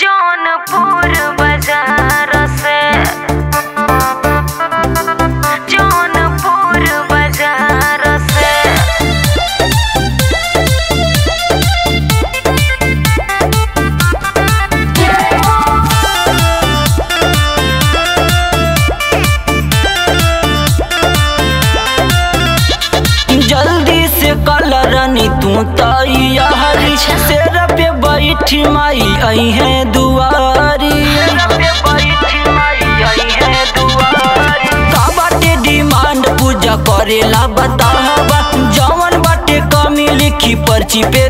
जौनपुर बाज़ार से। जौनपुर बाज़ार से। जल्दी से कलरनी तू तैयार। अच्छा। शेर बैठी माई आई है। te.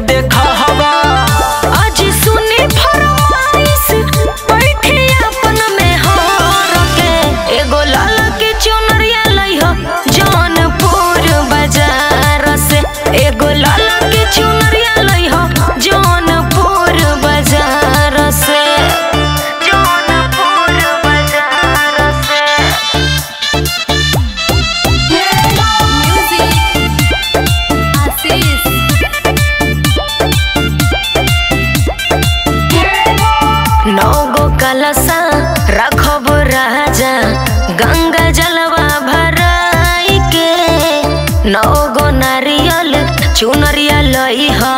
नौ गो नारियल चुनरिया लई हा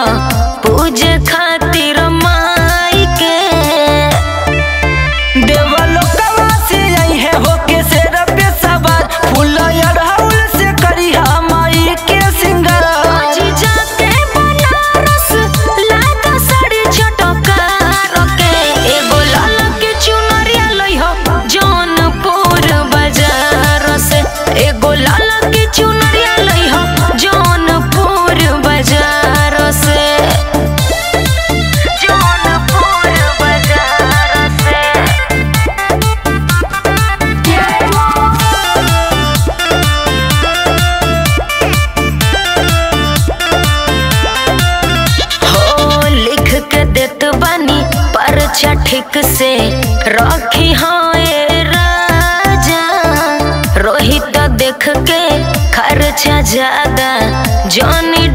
पूज खाती से रखी हाए राजा। रोहित देख के खर्चा ज़्यादा। जॉनी